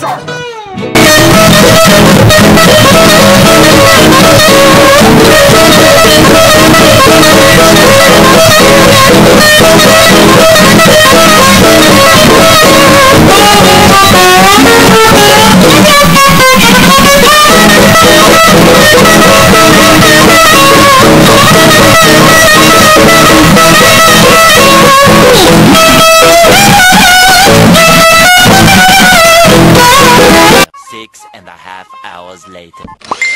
Monster! and a half A half hours later.